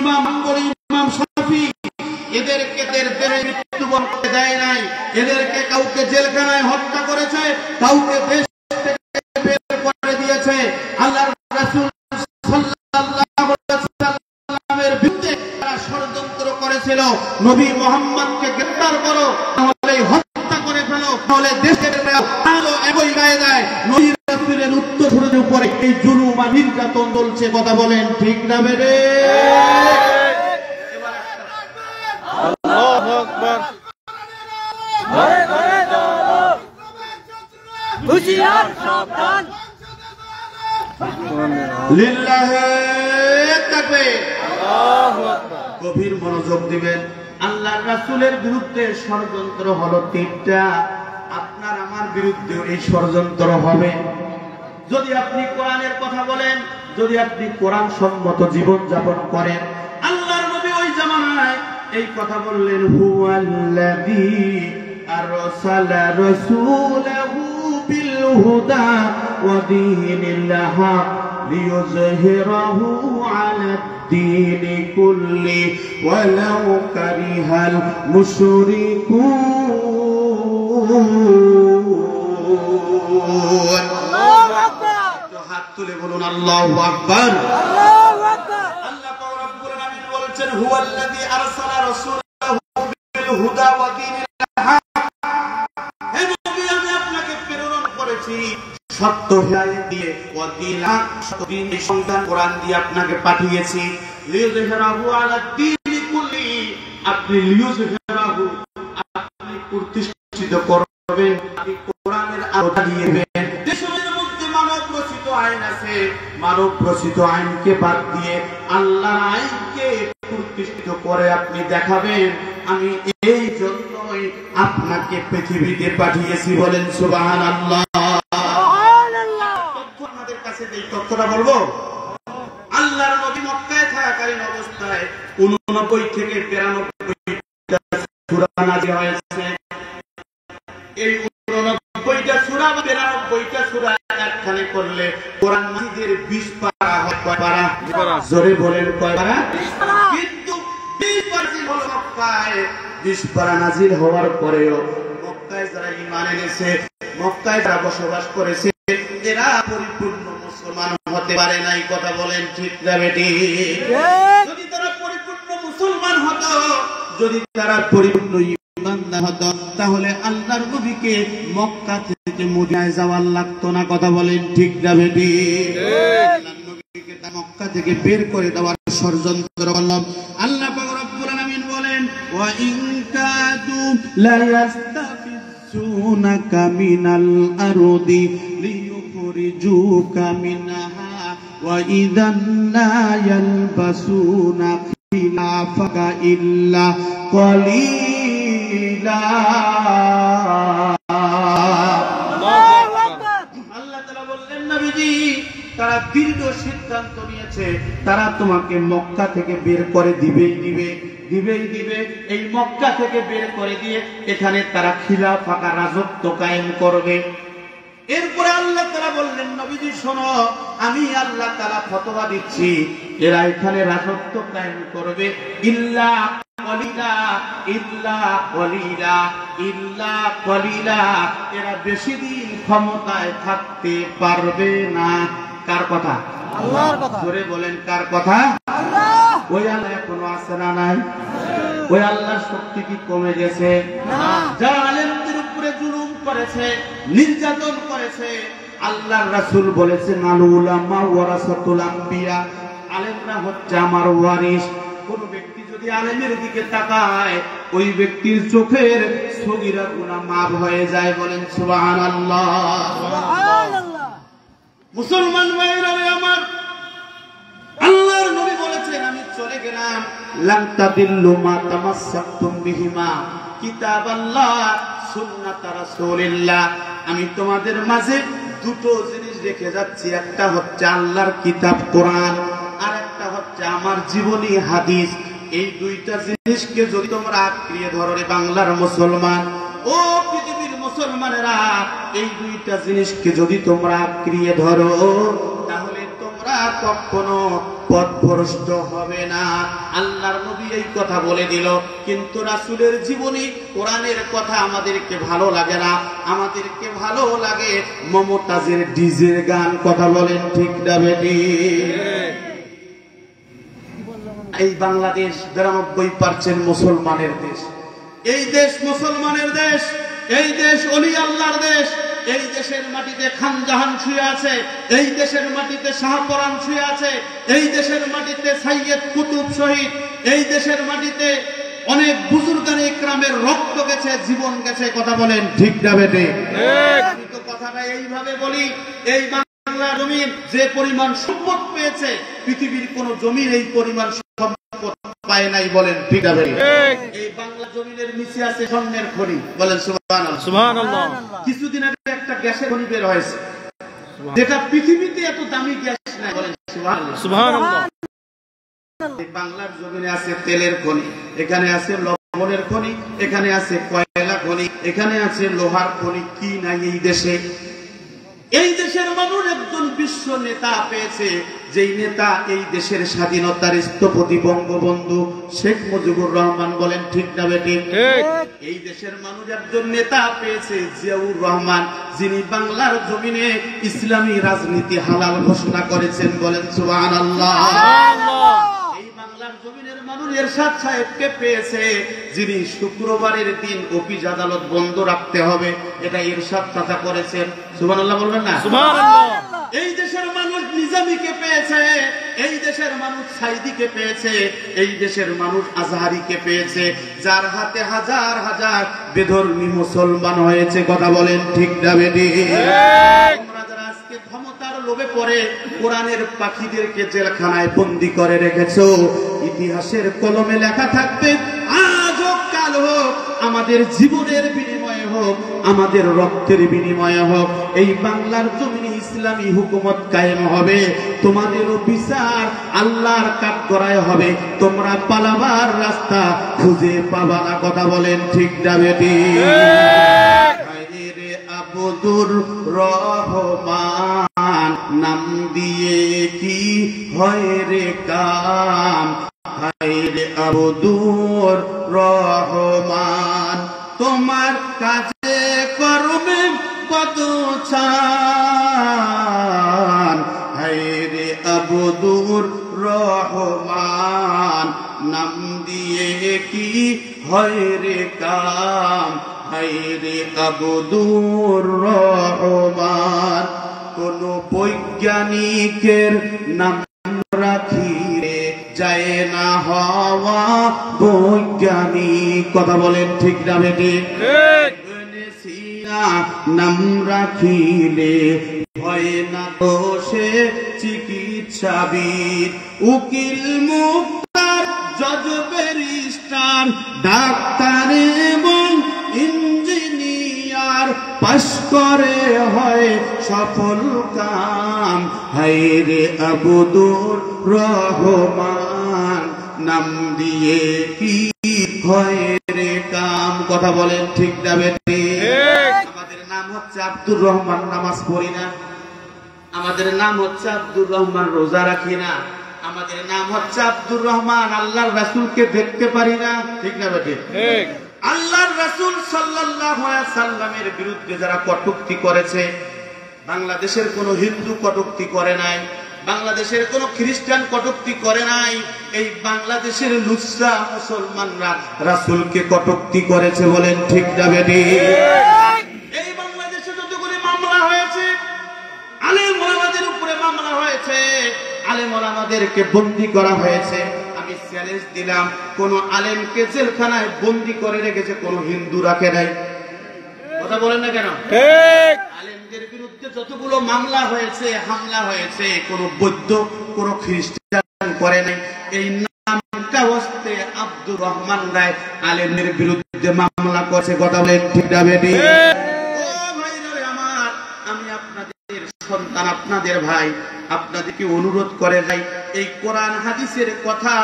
ইমাম বলি ইমাম শাফি, এদেরকে এদের দেহে মৃত্যুবরণ করতে দেয় নাই, এদেরকে কাউকে জেলখানায় হত্যা করেছে, কাউকে দেশ নবী মোহাম্মদকে গ্রেফতার করো তাহলে হত্যা করে ফেলো, তাহলে দেশের আলো একই গায়ে দেয় নবী রাসূলের উপরে এই জুলুম আর নির্যাতন চলছে কথা বলেন ঠিক না তাকবীর। গভীর মনোযোগ দিবেন। আল্লাহ রাসূলের বিরুদ্ধে ষড়যন্ত্র হলো তিনটা। আপনার আমার বিরুদ্ধে এই ষড়যন্ত্র হবে। যদি আপনি কোরআনের কথা বলেন যদি আপনি কোরআন সম্মত জীবন যাপন করেন আল্লাহর নবী ওই জামানায় এই কথা বললেন হুয়াল্লাযী আরসালা রাসূলাহু বিল হুদা ওয়া দীনিল হক লিইয়ুযহিরাহু আলা الدين كله ولو كره المشركون তুলে বলুন আল্লাহু আকবার। সত্য দিয়ে কোরআন দিয়ে আপনাকে পাঠিয়েছি। আপনি আপনি প্রতিষ্ঠিত করবেন আপনি কোরআনের আলো দিয়েবেন আছে মানব রচিত আইনকে বাদ দিয়ে আল্লাহর আইনকে প্রতিষ্ঠিত করে আপনি দেখাবেন, আমি এই জন্যই আপনাকে পৃথিবীতে পাঠিয়েছি বলেন অবস্থায় উননব্বই থেকে বিরানব্বই হয়েছে। এই একখানে করলে কোরআন মাজিদের বিশ পারা হয় কয় পারা? জোরে বলেন কয় পারা? কিন্তু বিশ পার্সেন্ট মক্কায়। বিশ পারা নাজিল হওয়ার পরেও মক্কায় যারা ইমান এনেছে মক্কায় যারা বসবাস করেছে এরা পরিপূর্ণ মুসলমান হতে পারে নাই। কথা বলেন ঠিক না বেটি? যদি তারা পরিপূর্ণ মুসলমান হতো যদি তারা পরিপূর্ণ ইমানদার হতো, তাহলে আল্লাহর নবীকে মক্কা থেকে মদিনায় যাওয়ার লাগতো না, কথা বলেন ঠিক না বেটি? মক্কা থেকে বের করে দেওয়ার ষড়যন্ত্র করলাম। আল্লাহ রব্বুল আলামিন বলেন, ওয়া ইন কাদু লা ইয়াস্তাফিজুনাকা মিনাল আরদি লিয়ুখরিজুকা মিনহা, ওয়া ইযান লা ইয়ালবাসুনা খিলাফাকা ইল্লা তারা তোমাকে মক্কা থেকে বের করে দিবেই দিবে দিবেই দিবে এই মক্কা থেকে বের করে দিয়ে এখানে তারা খিলা ফাঁকা রাজত্ব কায়েম করবে, এরপরে আল্লাহ তারা বললেন, নবীজি শোনো, আমি আল্লাহ তারা ফতোয়া দিচ্ছি, এরা এখানে রাজত্ব কায়েম করবে, ইল্লা কলিলা ইল্লা কলিলা ইল্লা কলিলা এরা বেশি দিন ক্ষমতায় থাকতে পারবে না। কার কথা? আল্লাহর কথা। জোরে বলেন কার কথা? ওই আল্লাহ এখনও আছে না নাই? ওই আল্লাহর শক্তি কি কমে গেছে? যারা আলেমদের উপরে জুলুম করেছে নির্যাতন করেছে আল্লাহর রাসূল ওয়ারাসাতুল আম্বিয়া। আলেমরা হচ্ছে আমার ওয়ারিস কোন ব্যক্তি যদি আলেমের দিকে তাকায় ওই ব্যক্তির চোখের সগীরা গুনাহ মাফ হয়ে যায় বলেন সুবহানাল্লাহ। মুসলমান ভাইরা আমার আল্লাহর নবী বলেছেন আমি চলে গেলাম মা তামাসসাকতুম বিহিমা। কিতাব আল্লাহ সুন্নাত রাসূলিল্লাহ। আমি তোমাদের মাঝে দুটো জিনিস রেখে যাচ্ছি। একটা হচ্ছে আল্লাহর কিতাব কোরআন আর একটা হচ্ছে আমার জীবনী হাদিস। এই দুইটা জিনিসকে যদি তোমরা আঁকড়িয়ে ধরো রে বাংলার মুসলমান, ও পৃথিবীর মুসলমানেরা, এই দুইটা জিনিসকে যদি তোমরা আঁকড়িয়ে ধরো, তাহলে তোমরা কখনো পথভ্রষ্ট হবে না। আল্লাহর নবী এই কথা বলে দিল, কিন্তু রাসুলের জীবনী, কোরআনের কথা আমাদেরকে ভালো লাগে না। আমাদেরকে ভালো লাগে মমতাজের ডিজের গান, কথা বলেন ঠিক না বেটি? এই বাংলাদেশ বিরানব্বই পার্সেন্ট মুসলমানের দেশ। এই দেশ মুসলমানের দেশ এই দেশ অলি আল্লাহর দেশ এই দেশের মাটিতে খান জাহান শুয়ে আছে এই দেশের মাটিতে শাহপরান শুয়ে আছে এই দেশের মাটিতে সাইয়েদ কুতুব শহীদ এই দেশের মাটিতে অনেক বুজুর্গানি গ্রামের রক্ত গেছে জীবন গেছে কথা বলেন ঠিক না বেটে? আমি তো কথাটা এইভাবে বলি এই বাংলা জমিন যে পরিমাণ সম্পদ পেয়েছে পৃথিবীর কোন জমিন এই পরিমাণ সম্পদ পায় নাই বলেন এই বাংলা জমিনের নিচে আছে স্বর্ণের খনি বলেন কিছুদিন আগে একটা গ্যাসের খনি বের হয়েছে। যেটা পৃথিবীতে এত দামি গ্যাস নাই বলেন বাংলার জমিনে আছে তেলের খনি এখানে আছে লবণের খনি এখানে আছে কয়লা খনি এখানে আছে লোহার খনি কি নাই এই দেশে? এই দেশের মানুষ একজন বিশ্ব নেতা পেয়েছে যেই নেতা এই দেশের স্বাধীনতার স্থপতি বঙ্গবন্ধু শেখ মুজিবুর রহমান বলেন ঠিক না বেটি? এই দেশের মানুষ একজন নেতা পেয়েছে জিয়াউর রহমান যিনি বাংলার জমিনে ইসলামী রাজনীতি হালাল ঘোষণা করেছেন বলেন সুবহানাল্লাহ। এই বাংলার জমিনের মানুষ এরশাদ সাহেবকে পেয়েছে যিনি শুক্রবারের দিন অফিস আদালত বন্ধ রাখতে হবে এটা এরশাদ কথা করেছেন। সুবহানাল্লাহ বলবেন না? এই দেশের মানুষ নিজামীকে পেয়েছে এই দেশের মানুষ সাইদিকে পেয়েছে এই দেশের মানুষ আজহারিকে পেয়েছে যার হাতে হাজার হাজার বেধর্মী মুসলমান হয়েছে কথা বলেন ঠিক না বেদি লোভে পড়ে কোরআনের পাখিদেরকে জেলখানায় বন্দি করে রেখেছো? ইতিহাসের কলমে লেখা থাকবে আজ হোক কাল হোক আমাদের জীবনের বিনিময়ে হোক আমাদের রক্তের বিনিময়ে হোক। এই বাংলার জমিনে ইসলামী হুকুমত কায়েম হবে তোমাদেরও বিচার আল্লাহর কাঠ করায় হবে। তোমরা পালাবার রাস্তা খুঁজে পাবা না কথা বলেন ঠিক না বেটি? আবদুর রহমান। নাম দিয়ে কি হয় রে কাম? হায়রে আবদুর রহমান, তোমার কাছে করবে কত ছান? হায়রে আবদুর রহমান, নাম দিয়ে কি হয় রে কাম? হায়রে আবদুর রহমান। বৈজ্ঞানিকের নাম রাখিলে যায় না হওয়া বৈজ্ঞানিক। কথা বলেন ঠিক না বেটি? ঠিক। সিনা নাম রাখিলে না দোষে চিকিৎসাবিদ। উকিল মুক্তার জজ ব্যারিস্টার ডাক্তার এবং ইঞ্জিনিয়ার পাশ করে হয় সফল কাম। হায়রে আবুদুর রহমান নাম দিয়ে কি হয় রে কাম? কথা বলেন ঠিক না বেটি? ঠিক। আমাদের নাম হচ্ছে আব্দুর রহমান নামাজ পড়ি না। আমাদের নাম হচ্ছে আব্দুর রহমান রোজা রাখি না। আমাদের নাম হচ্ছে আব্দুর রহমান আল্লাহর রাসূলকে দেখতে পারি না। ঠিক না বেটি? ঠিক। আল্লাহর রাসূল সাল্লামের বিরুদ্ধে যারা কটুক্তি করেছে, বাংলাদেশের কোন হিন্দু কটুক্তি করে নাই, বাংলাদেশের কোন খ্রিস্টান কটুক্তি করে নাই, এই বাংলাদেশের লুচ্ছা মুসলমানরা রাসূলকে কটুক্তি করেছে বলেন ঠিক না বেটি? এই বাংলাদেশে যতগুলি মামলা হয়েছে, আলেম ওলামাদের উপরে মামলা হয়েছে, আলেম ওলামাদেরকে বন্দি করা হয়েছে। আমি চ্যালেঞ্জ দিলাম। কোন আলেমকে জেলখানায় বন্দি করে রেখেছে কোন হিন্দু রাখে নাই। কথা বলেন না কেন? আলেমদের বিরুদ্ধে যতগুলো মামলা হয়েছে হামলা হয়েছে কোন বৌদ্ধ কোন খ্রিস্টান করে নাই। এই নামটা হচ্ছে আব্দুর রহমান রায় আলেমদের বিরুদ্ধে মামলা করেছে। কথা বলেন ঠিক না বেটি? আমার আমি আপনাদের সন্তান আপনাদের ভাই। আপনাদেরকে অনুরোধ করে যাই, এই কোরআন হাদিসের কথা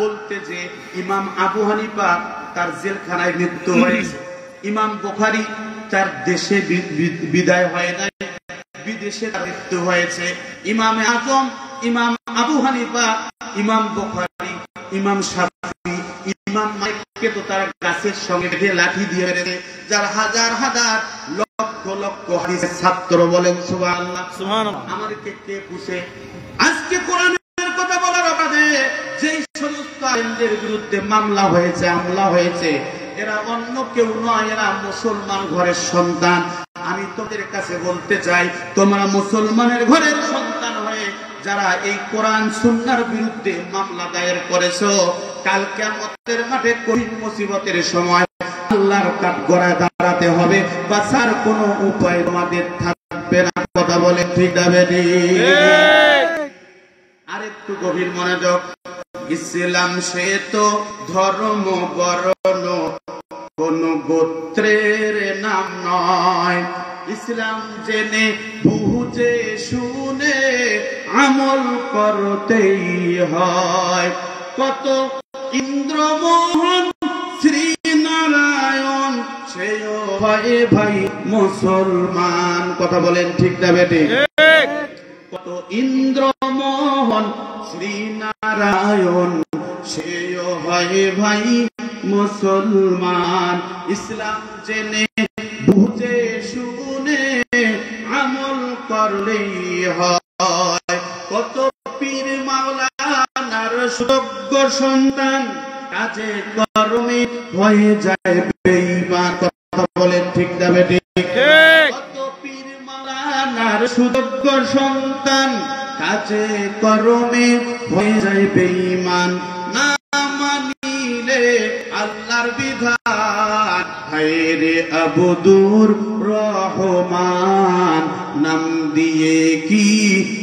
বলতে যে ইমাম আবু হানিফা তার জেলখানায় মৃত্যু হয়েছে। ইমাম বুখারী তার দেশে বিদায় হয় নাই, বিদেশে তার মৃত্যু হয়েছে। ইমামে আজম, ইমাম আবু হানিফা, ইমাম ইমাম ইমাম মালিককে তো তার গাছের সঙ্গে লাঠি দিয়ে যার হাজার হাজার লক্ষ লক্ষ হাদিসের ছাত্র বলেন সুবহানাল্লাহ। সুবহানাল্লাহ। আমাদেরকে কে পুষে? আজকে কোরআনের কথা বলার অবাধে যেই সমস্ত আইনদের বিরুদ্ধে মামলা হয়েছে আমলা হয়েছে এরা অন্য কেউ নয় এরা মুসলমান ঘরের সন্তান। আমি তোদের কাছে বলতে চাই তোমরা মুসলমানের ঘরের সন্তান হয়ে যারা এই কোরআন সুন্নার বিরুদ্ধে মামলা দায়ের করেছ কাল কেমতের মাঠে কঠিন মুসিবতের সময় আল্লাহর কাঠ গড়ায় দাঁড়াতে হবে। বাঁচার কোনো উপায় তোমাদের থাকবে না। কথা বলে ঠিক যাবে আর একটু গভীর মনোযোগ। ইসলাম সে তো ধর্ম বর্ণ কোন গোত্রের নাম নয়। ইসলাম জেনে বুঝে শুনে আমল করতেই হয়। কত ইন্দ্রমোহন সেও ভাই ভাই মুসলমান। কথা বলেন ঠিক না বেটে? কত ইন্দ্রমোহন, শ্রীনারায়ণ, সেও হয় ভাই মুসলমান। ইসলাম জেনে, বুঝে, শুনে আমল করলেই হয়। কত পীর মাওলানার যোগ্য সন্তান, কাজে কর্মে হয়ে যায় বেঈমান। কথা বলেন ঠিক না বেটি সুযোগ্য সন্তান কাজে করমে হয়ে যায় বেঈমান। না মানিলে আল্লাহর বিধান হায়রে আবুদুর রহমান। নাম দিয়ে কি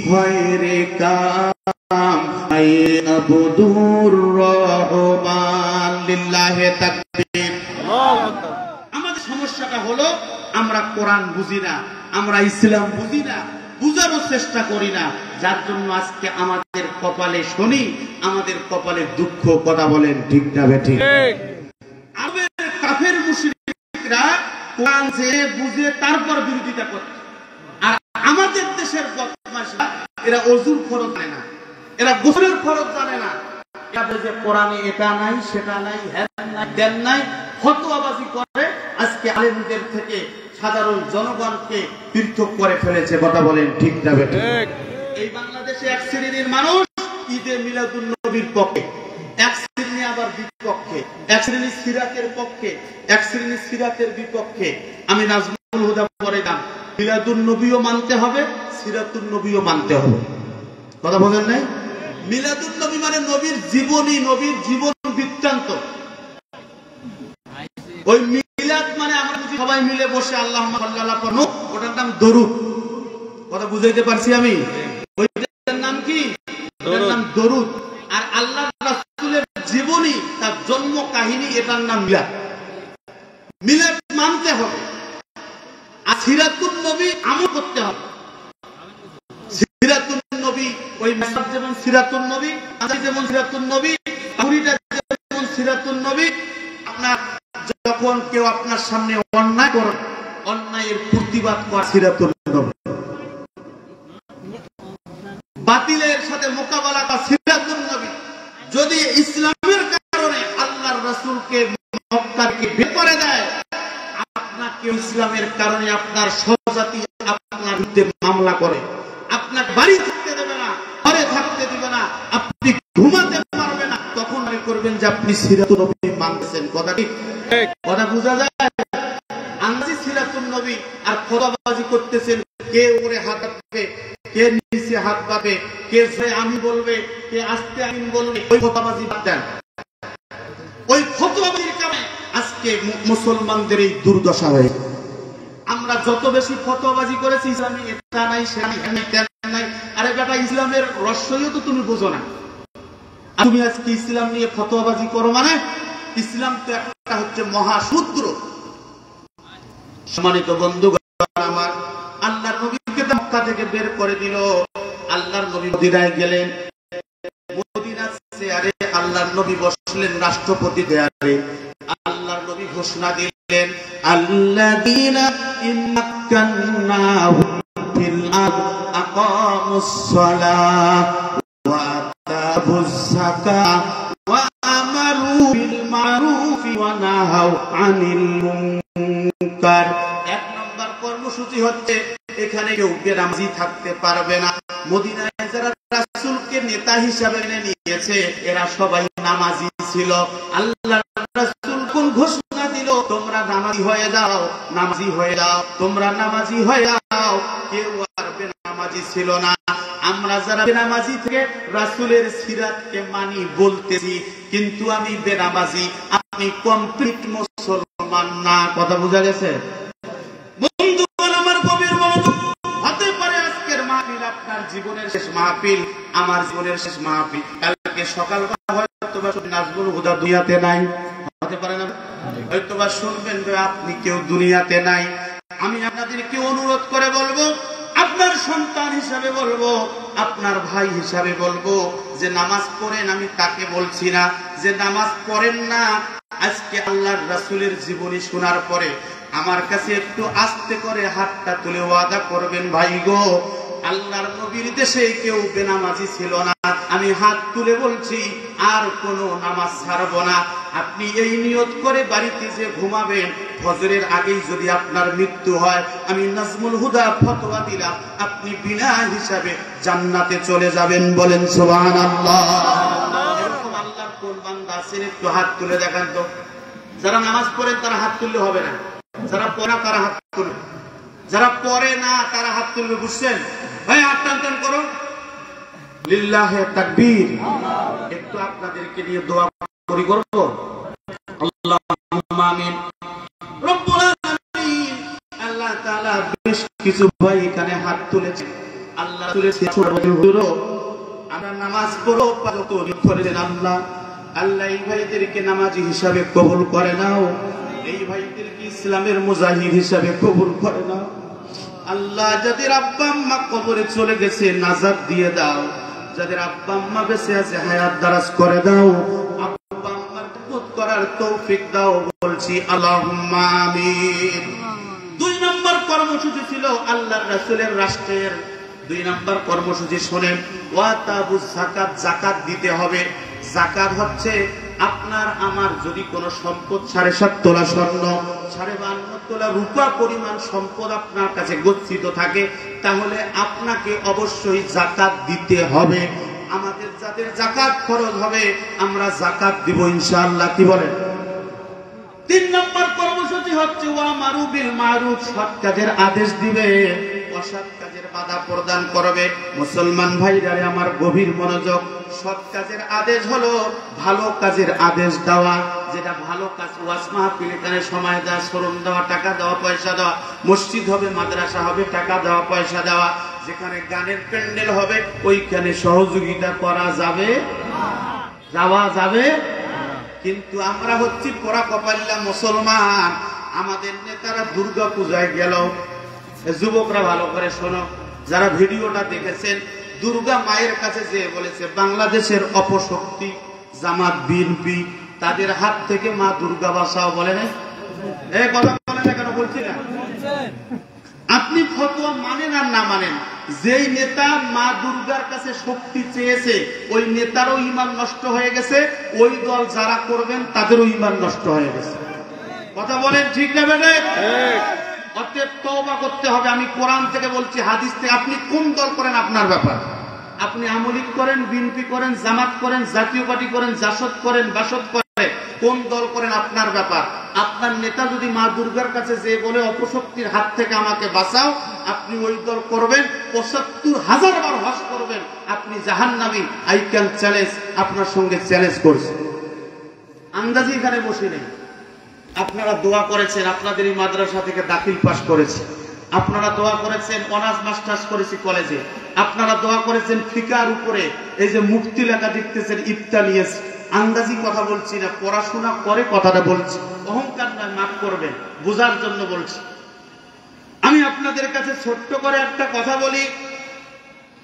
হয় রে কাম? হায় আবুদুর রহমান। লিল্লাহে তাকবীর। কোরআন বুঝি না আমরা ইসলাম বুঝি না বুঝারও চেষ্টা করি না। যার জন্য আজকে আমাদের কপালে শনি আমাদের কপালে দুঃখ কথা বলেন ঠিক না আমাদের কাফের মুশরিকরা কোরআন বুঝে তারপর বিরোধিতা আর আমাদের দেশের বদমাশরা এরা অজুর ফরজ জানে না এরা গোসলের ফরজ জানে না। এরা বুঝে কোরআনে এটা নাই সেটা নাই হ্যান নাই দেন নাই ফতোয়াবাজি করে আজকে আলেমদের থেকে সাধারণ জনগণকে পৃথক করে ফেলেছে কথা বলেন ঠিক না এই বাংলাদেশে এক শ্রেণির মানুষ ঈদে মিলাদুল নবীর পক্ষে এক শ্রেণি আবার বিপক্ষে এক শ্রেণি সিরাতের পক্ষে এক শ্রেণি সিরাতের বিপক্ষে। আমি নাজমুল হুদা পরে দাম মিলাদুল নবীও মানতে হবে সিরাতুল নবীও মানতে হবে। কথা বলেন নাই? মিলাদুল নবী মানে নবীর জীবনী নবীর জীবন বৃত্তান্ত। ওই মিলাদ মানে আমরা সবাই মিলে বসে আল্লাহ আল্লাহ পড়ো ওটার নাম দরুদ। কথা বুঝাইতে পারছি আমি? ওইটার নাম কি? ওটার নাম দরুদ। আর আল্লাহ রাসূলের জীবনী তার জন্ম কাহিনী এটার নাম মিলাদ। মিলাদ মানতে হবে। আর সিরাতুল নবী আমল করতে হবে। সিরাতুল নবী ওই মেসাব যেমন সিরাতুল নবী যেমন সিরাতুল নবী কুড়িটা যেমন সিরাতুল নবী আপনার যখন কেউ আপনার সামনে অন্যায় করে, অন্যায়ের প্রতিবাদ করে বাতিলের সাথে মোকাবেলা করা সিরাতুল নবী। যদি ইসলামের কারণে আল্লাহর করে দেয় আপনাকে ইসলামের কারণে আপনার সহজাতি আপনার বিরুদ্ধে মামলা করে। আপনাকে বাড়ি থাকতে দেবে না, ঘরে থাকতে দিবে না, আপনি ঘুমাতে পারবে না। তখন করবেন যে আপনি সিরাতুল নবী মানতেছেন কথা ঠিক ঠিক? কথা বোঝা যায়? নবী আর খোদাবাজি করতেছেন। কে ওরে হাত কে নিচে হাত পাবে কে আমি বলবে কে আস্তে আমিন বলবে ওই খোদাবাজি দেন। ওই কারণে আজকে মুসলমানদের এই দুর্দশা হয়েছে। আমরা যত বেশি ফতোয়াবাজি করেছি ইসলামী এটা নাই সেটা নাই, আরে বেটা ইসলামের রহস্যও তো তুমি বোঝো না। তুমি আজকে ইসলাম নিয়ে ফতোয়াবাজি করো মানে? ইসলাম তো একটা হচ্ছে মহাসূত্র। সম্মানিত বন্ধু আমার আল্লাহর নবীকে মক্কা থেকে বের করে দিল। আল্লাহর নবী মদিনায় গেলেন। চেয়ারে আল্লাহর নবী বসলেন রাষ্ট্রপতি দেয়ারে আল্লাহর নবী ঘোষণা দিলেন, আল্লাযীনা আকামুস সালাহ ওয়া আতাবুস যাকাত এক নম্বর কর্মসূচি হচ্ছে এখানে কেউ বেরামজি থাকতে পারবে না। মদিনায় যারা রাসূলকে নেতা হিসাবে নিয়েছে, এরা সবাই নামাজি ছিল। আল্লাহ রাসূল কোন ঘোষণা দিল? তোমরা নামাজি হয়ে দাও নামাজি হয়ে দাও তোমরা নামাজি হয়ে দাও কেউ আর বেনামাজি ছিল না। আমরা যারা বেনামাজি থেকে রাসূলের সিরাতকে মানি বলতেছি, কিন্তু আমি বেনামাজি আপনি কমপ্লিট মুসলমান না। কথা বোঝা গেছে? দুনিয়াতে নাই আপনি কেউ দুনিয়াতে নাই। আমি আপনাদেরকে অনুরোধ করে বলব আপনার সন্তান হিসাবে বলব, আপনার ভাই হিসাবে বলব, যে নামাজ পড়েন আমি তাকে বলছি না, যে নামাজ পড়েন না, আজকে আল্লাহর রাসূলের জীবনী শোনার পরে আমার কাছে একটু আস্তে করে হাতটা তুলে ওয়াদা করবেন, ভাই গো, আল্লাহর নবীর দেশে কেউ বেনামাজি ছিল না। আমি হাত তুলে বলছি, আর কোনো নামাজ ছাড়ব না। আপনি এই নিয়ত করে বাড়িতে যে ঘুমাবেন, ফজরের আগেই যদি আপনার মৃত্যু হয়, আমি নাজমুল হুদা ফতোয়া দিলাম, আপনি বিনা হিসাবে জান্নাতে চলে যাবেন বলেন দেখান তো। যারা নামাজ তারা হাত তুললে হবে না। যারা তারা হাত যারা না, তারা হাত বুঝছেন? ভাই করো। একটু আপনাদেরকে নিয়ে দোয়া করি করব। আল্লাহ আমিন। রব্বুল আলামিন, আল্লাহ তাআলা বেশ কিছু ভাই এখানে হাত আল্লাহ তুলেছে আমরা নামাজ পড়ো আল্লাহ আল্লাহ এই ভাইদেরকে নামাজি হিসাবে কবুল করে নাও। এই ভাইদেরকে ইসলামের মুজাহিদ হিসাবে কবুল করে নাও। আল্লাহ যাদের আব্বা আম্মা কবরে চলে গেছে, নাজাত দিয়ে দাও। যাদের আব্বা আম্মা বেঁচে আছে, হায়াত দারাজ করে দাও। আব্বা আম্মার খেদমত করার তৌফিক দাও, বলছি আল্লাহুম্মা আমিন। দুই নম্বর কর্মসূচি ছিল আল্লাহর রাসূলের রাষ্ট্রের। দুই নম্বর কর্মসূচি শোনেন ওয়াতাবু যাকাত যাকাত দিতে হবে। যাকাত হচ্ছে আপনার, আমার যদি কোনো সম্পদ সাড়ে সাত তোলা স্বর্ণ, সাড়ে বান্ন তোলা রূপা পরিমাণ সম্পদ আপনার কাছে গচ্ছিত থাকে, তাহলে আপনাকে অবশ্যই জাকাত দিতে হবে। আমাদের যাদের জাকাত খরচ হবে, আমরা জাকাত দিব ইনশাআল্লাহ। কি বলেন? তিন নম্বর কর্মসূচি হচ্ছে, ওয়া মারুবিল মারুফ। সৎ কাজের আদেশ দিবে। অসৎ বাধা প্রদান করবে। মুসলমান ভাইরারে আমার গভীর মনোযোগ, সৎ কাজের আদেশ হলো ভালো কাজের আদেশ দেওয়া, যেটা ভালো কাজ ওয়াজ মাহফিল সময় দেওয়া, শ্রম দেওয়া, টাকা দেওয়া, পয়সা দেওয়া। মসজিদ হবে, মাদ্রাসা হবে, টাকা দেওয়া, পয়সা দেওয়া। যেখানে গানের প্যান্ডেল হবে, ওইখানে সহযোগিতা করা যাবে? যাওয়া যাবে? কিন্তু আমরা হচ্ছি পরা কপাল্লা মুসলমান। আমাদের নেতারা দুর্গা পূজায় গেল যুবকরা ভালো করে শোনো। যারা ভিডিওটা দেখেছেন, দুর্গা মায়ের কাছে যে বলেছে, বাংলাদেশের অপশক্তি জামাত, বিএনপি, তাদের হাত থেকে মা দুর্গা বাসাও বলে আপনি ফতোয়া মানেন আর না মানেন, যেই নেতা মা দুর্গার কাছে শক্তি চেয়েছে, ওই নেতারও ইমান নষ্ট হয়ে গেছে, ওই দল যারা করবেন, তাদেরও ইমান নষ্ট হয়ে গেছে। কথা বলেন ঠিক না বেড়ে অতএব তওবা করতে হবে। আমি কোরআন থেকে বলছি, হাদিস থেকে। আপনি কোন দল করেন আপনার ব্যাপার? আপনি আমলিক করেন বিনপি করেন, জামাত করেন, জাতীয় পার্টি করেন, জাসদ করেন, বাসদ করেন, কোন দল করেন আপনার ব্যাপার? আপনার নেতা যদি মা দুর্গার কাছে যে বলে, অপশক্তির হাত থেকে আমাকে বাঁচাও আপনি ওই দল করবেন, পঁচাত্তর হাজার বার হস করবেন। আপনি জাহান নামি আই ক্যান চ্যালেঞ্জ আপনার সঙ্গে চ্যালেঞ্জ করছে। আন্দাজি এখানে বসে নেই। আপনারা দোয়া করেছেন, আপনাদের এই মাদ্রাসা থেকে দাখিল পাশ করেছে। আপনারা দোয়া করেছেন, অনার্স, মাস্টার্স করেছি কলেজে। আপনারা দোয়া করেছেন ফিকার উপরে, এই যে মুক্তি লেখা দেখতেছেন ইফতা নিয়েছে আন্দাজি কথা বলছি না, পড়াশোনা করে কথাটা বলছি। অহংকার নয়, মাফ করবেন, বোঝার জন্য বলছি। আমি আপনাদের কাছে ছোট্ট করে একটা কথা বলি।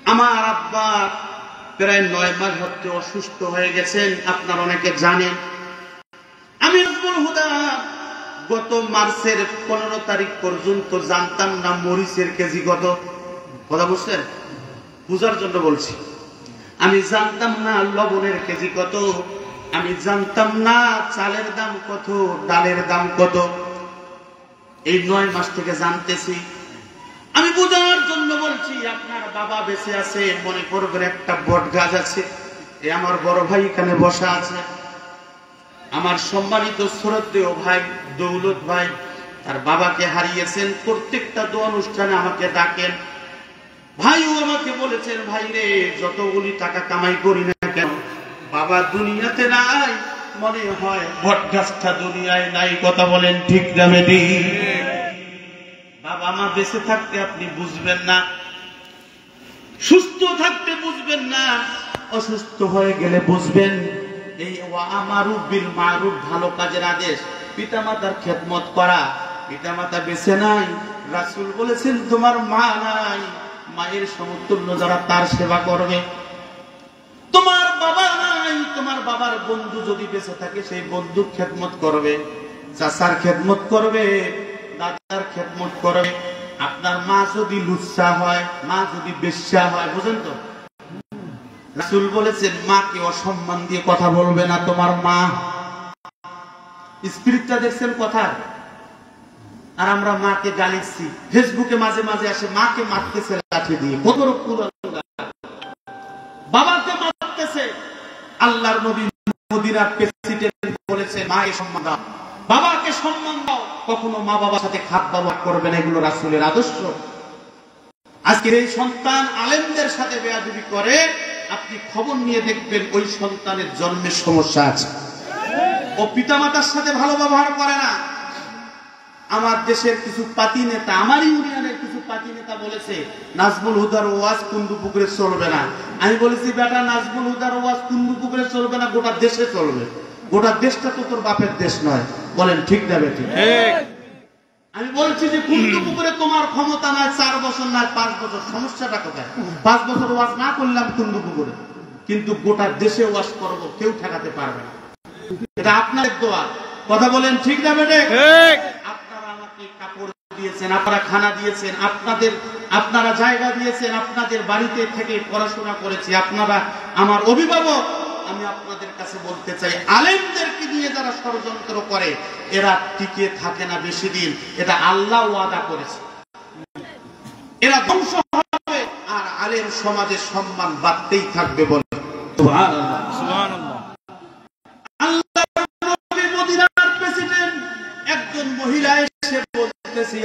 আমার আব্বা প্রায় নয় মাস হচ্ছে অসুস্থ হয়ে গেছেন, আপনার অনেকে জানেন। আমি নাজমুল হুদা। গত মার্চের পনেরো তারিখ পর্যন্ত জানতাম না মরিচের কেজি কত। কথা বুঝছেন বুঝার জন্য বলছি। আমি জানতাম না লবণের কেজি কত। আমি জানতাম না চালের দাম কত, ডালের দাম কত। এই নয় মাস থেকে জানতেছি। আমি বোঝার জন্য বলছি, আপনার বাবা বেঁচে আছে, মনে করবেন একটা বট গাছ আছে। এ আমার বড় ভাই এখানে বসা আছে। আমার সম্মানিত শ্রদ্ধেয় ভাই, দৌলত ভাই, তার বাবাকে হারিয়েছেন, প্রত্যেকটা দু অনুষ্ঠানে আমাকে ডাকেন। ভাইও আমাকে বলেছেন, ভাই রে যতগুলি টাকা কামাই করি না কেন, বাবা দুনিয়াতে নাই, মনে হয় বট গাছটা দুনিয়ায় নাই। কথা বলেন ঠিক দামে বাবা মা বেঁচে থাকতে আপনি বুঝবেন না, সুস্থ থাকতে বুঝবেন না, অসুস্থ হয়ে গেলে বুঝবেন। এই ওয়া আমারুফ বিল মারুফ, ভালো কাজের আদেশ। পিতামাতার খেদমত করা। পিতামাতা বেছে নাই। রাসুল বলেছেন, তোমার মা নাই। মায়ের সমতুল্য যারা, তার সেবা করবে। তোমার বাবা নাই। তোমার বাবার বন্ধু যদি বেঁচে থাকে, সেই বন্ধুর খেদমত করবে। চাচার খেদমত করবে। দাদার খেদমত করবে। আপনার মা যদি লুচ্ছা হয়, মা যদি বেশ্যা হয়, বুঝেন তো? রাসূল বলেছেন মাকে অসম্মান দিয়ে কথা বলবে না তোমার মা? স্পিরিটটা দেখছেন কথা আর আমরা মাকে গালিছি ফেসবুকে মাঝে মাঝে আসে, মাকে মারতেছে লাঠি দিয়ে কত কুলাঙ্গার। বাবাকে মারতেছে। আল্লাহর নবী মদিনার প্রেসিডেন্ট বলেছে মাকে সম্মান দাও। বাবাকে সম্মান দাও। কখনো মা বাবার সাথে খাপ ব্যবহার করবে না, এগুলো রাসূলের আদর্শ। আজকের এই সন্তান আলেমদের সাথে বেয়াদবি করে আপনি খবর নিয়ে দেখবেন ওই সন্তানের জন্মের সমস্যা আছে। ও পিতামাতার সাথে ভালো ব্যবহার করে না। আমার দেশের কিছু পাতি নেতা, আমার ইউনিয়নের কিছু পাতি নেতা বলেছে, নাজমুল হুদার ওয়াজ কুন্দু পুকুরে চলবে না? আমি বলেছি, বেটা, নাজমুল হুদার ওয়াজ কুন্দু পুকুরে চলবে না? গোটা দেশে চলবে। গোটা দেশটা তো তোর বাপের দেশ নয়। বলেন, ঠিক না বেটি? আমি বলছি যে কুন্দু পুকুরে তোমার ক্ষমতা নাই চার বছর নাই পাঁচ বছর। সমস্যাটা কোথায়? পাঁচ বছর ওয়াজ না করলাম কুন্দু পুকুরে। কিন্তু গোটা দেশে ওয়াজ করব কেউ ঠেকাতে পারবে না। এটা আপনার দোয়া। কথা বলেন ঠিক না বেটে? ঠিক। আপনারা আমাকে কাপড় দিয়েছেন আপনারা খানা দিয়েছেন আপনাদের আপনারা জায়গা দিয়েছেন আপনাদের বাড়িতে থেকে পড়াশোনা করেছি। আপনারা আমার অভিভাবক। আমি আপনাদের কাছে বলতে চাই আলেমদেরকে নিয়ে যারা ষড়যন্ত্র করে এরা টিকে থাকে না বেশি দিন এটা আল্লাহ ওয়াদা করেছে। এরা ধ্বংস হবে আর আলেম সমাজের সম্মান বাড়তেই থাকবে বলে। একজন মহিলা এসে বলতেছে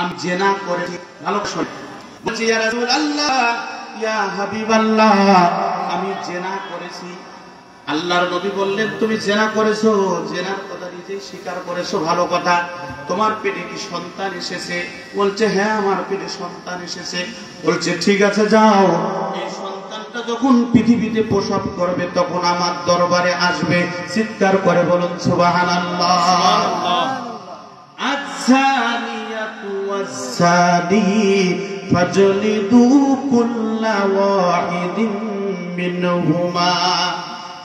আমি জেনা করেছি। ভালো শোন বলছি রাসূলুল্লাহ ইয়া হাবিবাল্লাহ আমি জেনা করেছি। আল্লাহর নবী বললেন তুমি জেনা করেছ জেনার কথা নিজেই স্বীকার করেছ ভালো কথা। তোমার পেটে কি সন্তান এসেছে? বলছে হ্যাঁ আমার পেটে সন্তান এসেছে। বলছে ঠিক আছে যাও। এই সন্তানটা যখন পৃথিবীতে প্রসাব করবে তখন আমার দরবারে আসবে। চিৎকার করে বলুন সুবাহান আল্লাহ আচ্ছা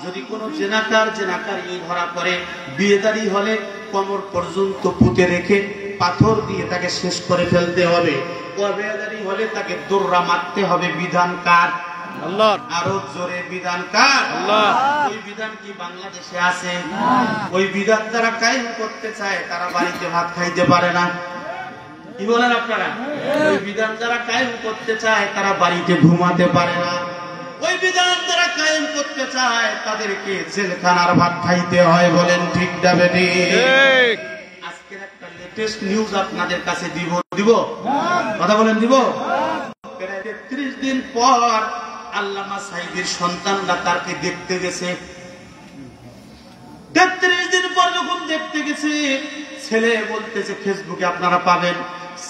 যদি কোনো জেনাকার জেনাকার ই ধরা পড়ে বিয়েদারি হলে কোমর পর্যন্ত পুঁতে রেখে পাথর দিয়ে তাকে শেষ করে ফেলতে হবে। অবেদারি হলে তাকে দোররা মারতে হবে বিধান কার? আরও জোরে বিধান কার? ওই বিধান কি বাংলাদেশে আছে? ওই বিধান তারা কায়েম করতে চায় তারা বাড়িতে ভাত খাইতে পারে না। কি বলেন আপনারা? ওই বিধান যারা কায়েম করতে চায় তারা বাড়িতে ঘুমাতে পারে না। ওই বিধান যারা কায়েম করতে চায় তাদেরকে জেলখানার ভাত খাইতে হয় বলেন ঠিক যাবে ঠিক। আজকের একটা লেটেস্ট নিউজ আপনাদের কাছে দিব দিব? কথা বলেন দিব? প্রায় তেত্রিশ দিন পর আল্লামা সাইদের সন্তানরা তাকে দেখতে গেছে। তেত্রিশ দিন পর যখন দেখতে গেছে ছেলে বলতেছে ফেসবুকে আপনারা পাবেন।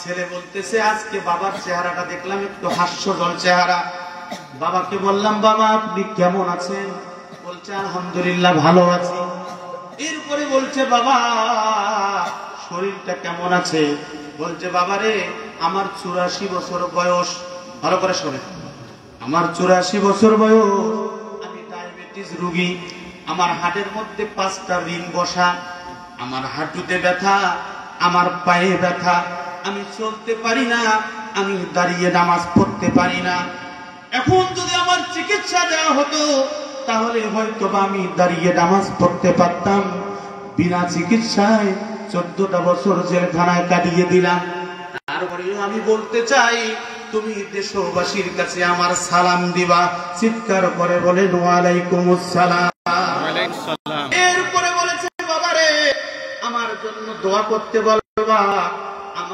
ছেলে বলতেছে, আজকে বাবার চেহারাটা দেখলাম একটু হাস্যজল চেহারা। বাবাকে বললাম, বাবা, আপনি কেমন আছেন? বলছে, আলহামদুলিল্লাহ, ভালো আছি। এরপরে বলছে, বাবা, শরীরটা কেমন আছে? বলছে, বাবা রে, আমার চুরাশি বছর বয়স। ভালো করে শোনে আমার চুরাশি বছর বয়স। আমি ডায়াবেটিস রুগী। আমার হাটের মধ্যে পাঁচটা রিং বসা। আমার হাঁটুতে ব্যথা। আমার পায়ে ব্যথা। আমি চলতে পারি না আমি দাঁড়িয়ে নামাজ পড়তে পারি না। এখন যদি আমার চিকিৎসা দেওয়া হতো তাহলে হয়তো আমি দাঁড়িয়ে নামাজ পড়তে পারতাম। বিনা চিকিৎসায় চোদ্দটা বছর জেলখানায় কাটিয়ে দিলাম। তারপরেও আমি বলতে চাই তুমি দেশবাসীর কাছে আমার সালাম দিবা। চিৎকার করে বলে ওয়ালাইকুম আসসালাম। ওয়ালাইকুম সালাম। এরপরে বলেছে বাবারে আমার জন্য দোয়া করতে বলবা।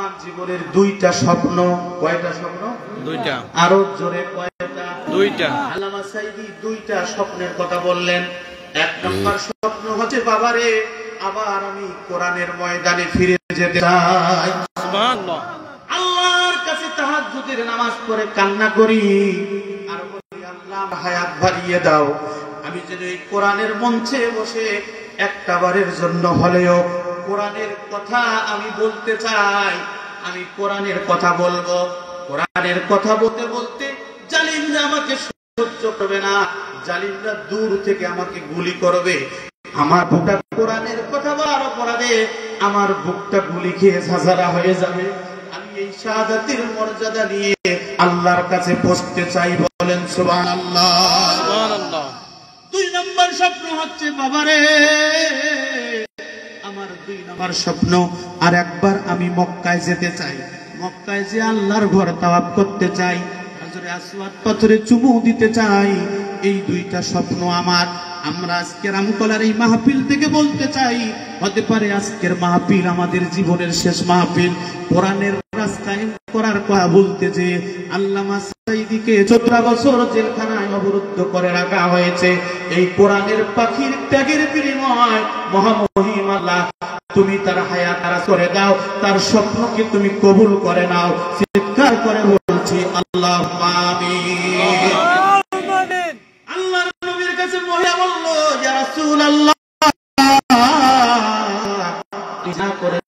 আমার জীবনের দুইটা স্বপ্ন কয়টা স্বপ্ন? দুইটা। আরও জোরে কয়টা? দুইটা। আল্লামা সাইদি দুইটা স্বপ্নের কথা বললেন। এক নম্বর স্বপ্ন হচ্ছে বাবারে আবার আমি কোরআনের ময়দানে ফিরে যেতে চাই। সুবহানাল্লাহ। আল্লাহর কাছে তাহাজ্জুদের নামাজ পড়ে কান্না করি। আর বলি আল্লাহ হায়াত বাড়িয়ে দাও। আমি যেন এই কোরআনের মঞ্চে বসে একটা বারের জন্য হলেও কোরআনের কথা আমি বলতে চাই। আমি কোরআনের কথা বলব। কোরআনের কথা বলতে বলতে জালিমরা আমাকে সহ্য করবে না। জালিমরা দূর থেকে আমাকে গুলি করবে। আমার বুকটা কোরআনের কথা বলার অপরাধে আমার বুকটা গুলি খেয়ে ঝাঁঝারা হয়ে যাবে। আমি এই শাহাদাতের মর্যাদা নিয়ে আল্লাহর কাছে পৌঁছতে চাই বলেন সুবহানাল্লাহ। সুবহানাল্লাহ। দুই নম্বর স্বপ্ন হচ্ছে বাবারে। নম্বর স্বপ্ন, আর একবার আমি মক্কায় যেতে চাই। মক্কায় যে আল্লাহর ঘর তাওয়াব করতে চাই পাথরে চুমু দিতে চাই, এই দুইটা স্বপ্ন আমার। আমরা আজকের আমকলার এই মাহফিল থেকে বলতে চাই, হতে পারে আজকের মাহফিল আমাদের জীবনের শেষ মাহফিল। কোরআনের রাস্তায় করার কথা বলতে যে আল্লামা চোদ্দ বছর জেলখানায় অবরুদ্ধ করে রাখা হয়েছে। এই কোরআনের পাখির ত্যাগের বিনিময় মহামহিম আল্লাহ, তুমি তার হায়াত তারা করে দাও, তার স্বপ্নকে তুমি কবুল করে নাও, চিৎকার করে বলছি আল্লাহ আল্লাহ নবীর কাছে মহিলা বলল, ইয়া রাসূলুল্লাহ যা করে